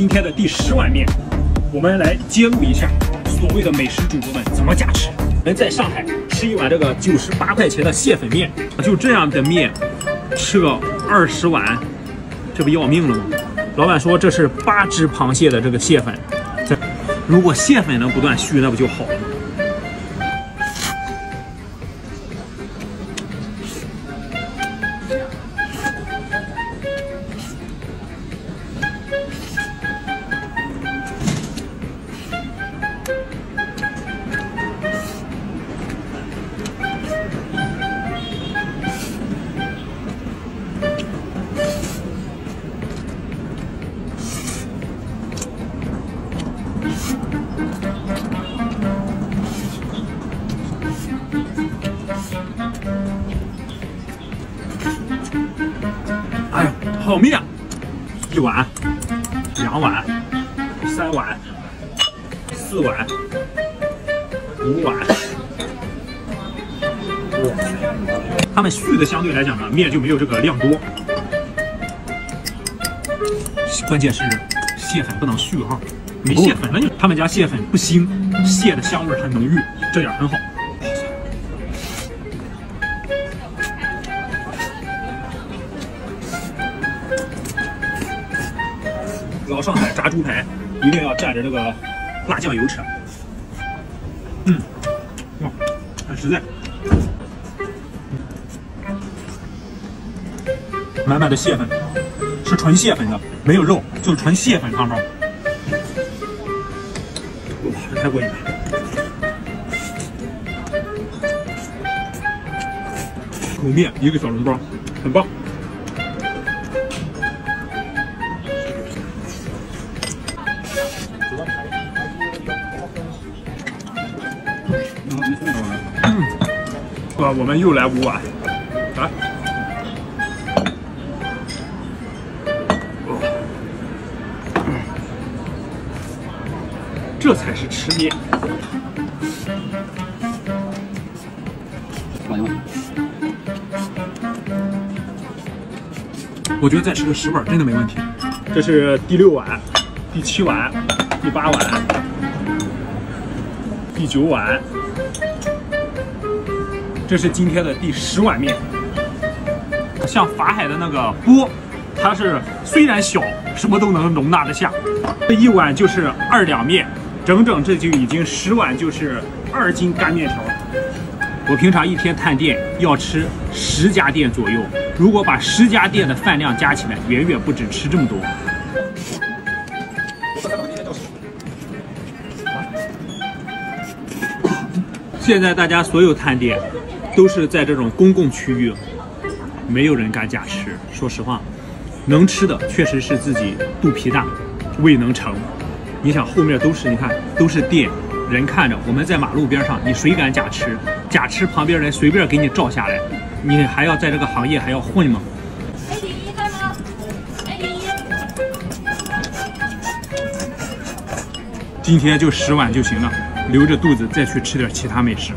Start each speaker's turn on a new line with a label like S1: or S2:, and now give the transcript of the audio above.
S1: 今天的第十碗面，我们来揭露一下所谓的美食主播们怎么加持。我们在上海吃一碗这个九十八块钱的蟹粉面，就这样的面吃个二十碗，这不要命了吗？老板说这是八只螃蟹的这个蟹粉，这如果蟹粉能不断续，那不就好了吗？哎呀，好面！一碗、两碗、三碗、四碗、五碗。哇，他们续的相对来讲呢，面就没有这个量多。关键是蟹粉不能续哈，没蟹粉了就他们家蟹粉不腥，蟹的香味很浓郁，这点很好。老上海炸猪排一定要蘸着这个辣酱油吃，嗯，哇，很实在，满满的蟹粉，是纯蟹粉的，没有肉，就是纯蟹粉汤汤，哇，这太过瘾。了，口面一个小笼包，很棒。嗯，哇，我们又来五碗，来，这才是吃面。我觉得再吃个十碗真的没问题。这是第六碗、第七碗、第八碗、第九碗。这是今天的第十碗面，像法海的那个钵，它是虽然小，什么都能容纳得下。这一碗就是二两面，整整这就已经十碗，就是二斤干面条。我平常一天探店要吃十家店左右，如果把十家店的饭量加起来，远远不止吃这么多。现在大家所有探店。都是在这种公共区域，没有人敢假吃。说实话，能吃的确实是自己肚皮大，胃能撑。你想后面都是，你看都是店，人看着。我们在马路边上，你谁敢假吃？假吃旁边人随便给你照下来，你还要在这个行业还要混吗。今天就十碗就行了，留着肚子再去吃点其他美食。